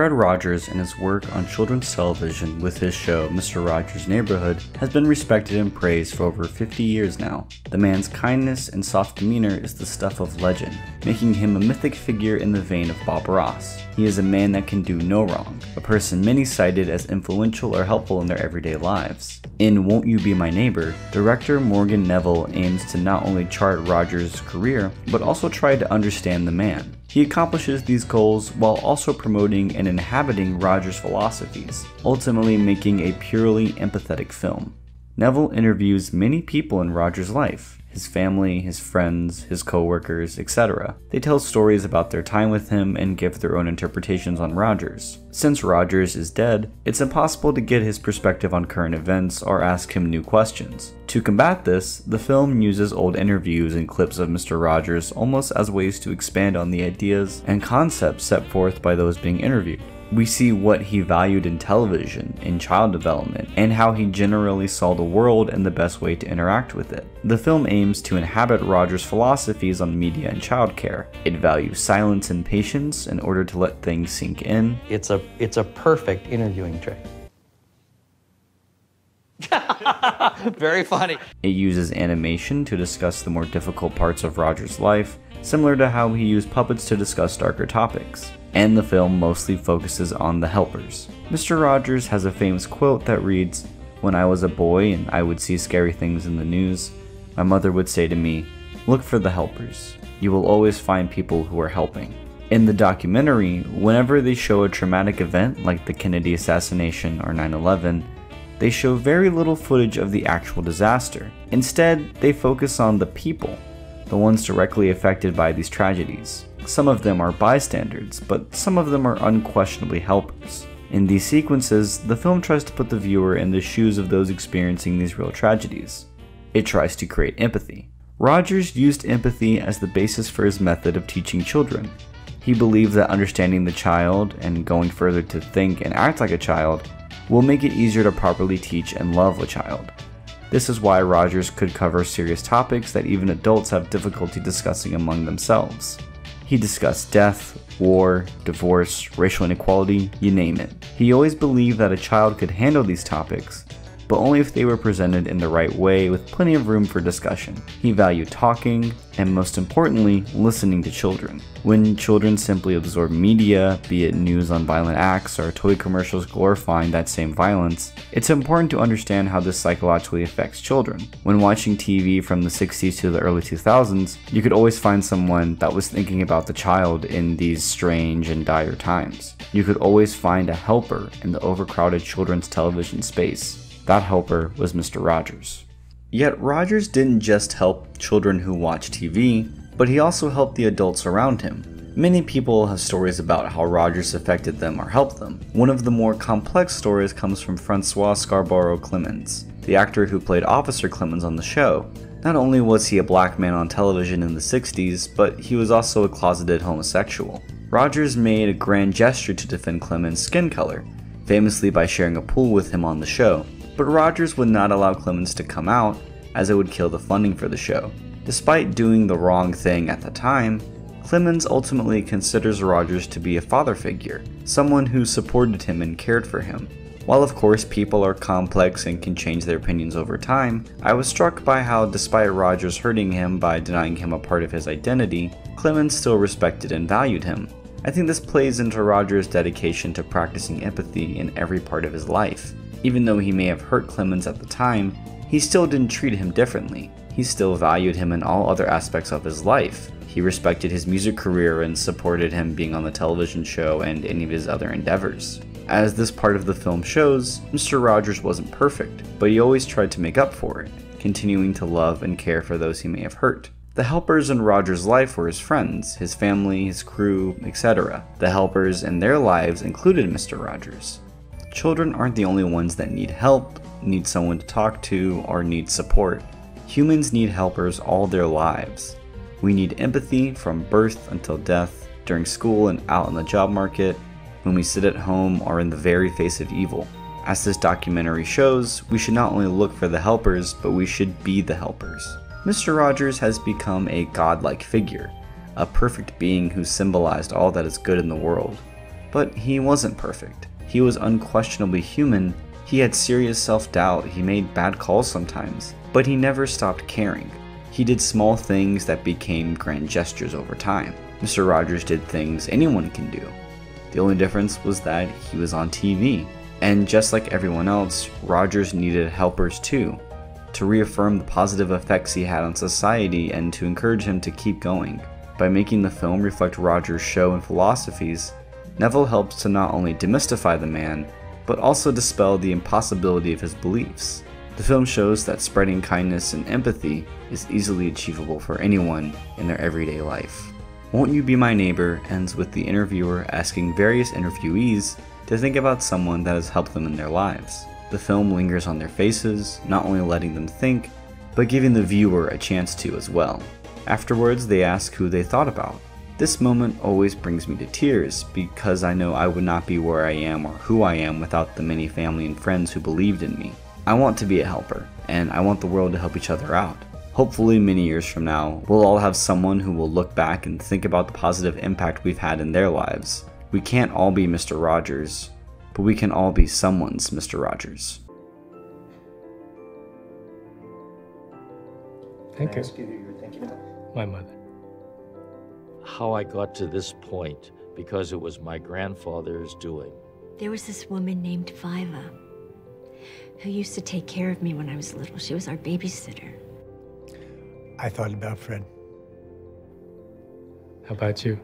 Fred Rogers and his work on children's television with his show Mr. Rogers' Neighborhood has been respected and praised for over 50 years now. The man's kindness and soft demeanor is the stuff of legend, making him a mythic figure in the vein of Bob Ross. He is a man that can do no wrong, a person many cited as influential or helpful in their everyday lives. In Won't You Be My Neighbor, director Morgan Neville aims to not only chart Rogers' career, but also try to understand the man. He accomplishes these goals while also promoting and inhabiting Rogers' philosophies, ultimately making a purely empathetic film. Neville interviews many people in Rogers' life, his family, his friends, his coworkers, etc. They tell stories about their time with him and give their own interpretations on Rogers. Since Rogers is dead, it's impossible to get his perspective on current events or ask him new questions. To combat this, the film uses old interviews and clips of Mr. Rogers almost as ways to expand on the ideas and concepts set forth by those being interviewed we see what he valued in television, in child development, and how he generally saw the world and the best way to interact with it. The film aims to inhabit Rogers' philosophies on media and childcare. It values silence and patience in order to let things sink in. It's a it's a perfect interviewing trick. Very funny. It uses animation to discuss the more difficult parts of Rogers' life, similar to how he used puppets to discuss darker topics and the film mostly focuses on the helpers. Mr. Rogers has a famous quote that reads, When I was a boy and I would see scary things in the news, my mother would say to me, Look for the helpers. You will always find people who are helping. In the documentary, whenever they show a traumatic event like the Kennedy assassination or 9 11, they show very little footage of the actual disaster. Instead, they focus on the people, the ones directly affected by these tragedies. Some of them are bystanders, but some of them are unquestionably helpers. In these sequences, the film tries to put the viewer in the shoes of those experiencing these real tragedies. It tries to create empathy. Rogers used empathy as the basis for his method of teaching children. He believed that understanding the child and going further to think and act like a child will make it easier to properly teach and love a child. This is why Rogers could cover serious topics that even adults have difficulty discussing among themselves. He discussed death, war, divorce, racial inequality, you name it. He always believed that a child could handle these topics, but only if they were presented in the right way with plenty of room for discussion. He valued talking, and most importantly, listening to children. When children simply absorb media, be it news on violent acts or toy commercials glorifying that same violence, it's important to understand how this psychologically affects children. When watching TV from the 60s to the early 2000s, you could always find someone that was thinking about the child in these strange and dire times. You could always find a helper in the overcrowded children's television space. That helper was Mr. Rogers. Yet Rogers didn't just help children who watch TV, but he also helped the adults around him. Many people have stories about how Rogers affected them or helped them. One of the more complex stories comes from Francois Scarborough Clemmons, the actor who played Officer Clemmons on the show. Not only was he a black man on television in the 60s, but he was also a closeted homosexual. Rogers made a grand gesture to defend Clemmons' skin color, famously by sharing a pool with him on the show but Rogers would not allow Clemmons to come out as it would kill the funding for the show. Despite doing the wrong thing at the time, Clemmons ultimately considers Rogers to be a father figure, someone who supported him and cared for him. While of course people are complex and can change their opinions over time, I was struck by how despite Rogers hurting him by denying him a part of his identity, Clemmons still respected and valued him. I think this plays into Rogers' dedication to practicing empathy in every part of his life. Even though he may have hurt Clemmons at the time, he still didn't treat him differently. He still valued him in all other aspects of his life. He respected his music career and supported him being on the television show and any of his other endeavors. As this part of the film shows, Mr. Rogers wasn't perfect, but he always tried to make up for it, continuing to love and care for those he may have hurt. The helpers in Rogers' life were his friends, his family, his crew, etc. The helpers in their lives included Mr. Rogers. Children aren't the only ones that need help, need someone to talk to, or need support. Humans need helpers all their lives. We need empathy from birth until death, during school and out in the job market, when we sit at home or in the very face of evil. As this documentary shows, we should not only look for the helpers, but we should be the helpers. Mr. Rogers has become a godlike figure, a perfect being who symbolized all that is good in the world. But he wasn't perfect. He was unquestionably human. He had serious self doubt. He made bad calls sometimes. But he never stopped caring. He did small things that became grand gestures over time. Mr. Rogers did things anyone can do. The only difference was that he was on TV. And just like everyone else, Rogers needed helpers too, to reaffirm the positive effects he had on society and to encourage him to keep going. By making the film reflect Rogers' show and philosophies, Neville helps to not only demystify the man, but also dispel the impossibility of his beliefs. The film shows that spreading kindness and empathy is easily achievable for anyone in their everyday life. Won't You Be My Neighbor ends with the interviewer asking various interviewees to think about someone that has helped them in their lives. The film lingers on their faces, not only letting them think, but giving the viewer a chance to as well. Afterwards, they ask who they thought about. This moment always brings me to tears because I know I would not be where I am or who I am without the many family and friends who believed in me. I want to be a helper, and I want the world to help each other out. Hopefully, many years from now, we'll all have someone who will look back and think about the positive impact we've had in their lives. We can't all be Mr. Rogers, but we can all be someone's Mr. Rogers. Thank you. My mother. How I got to this point because it was my grandfather's doing. There was this woman named Viva who used to take care of me when I was little. She was our babysitter. I thought about Fred. How about you?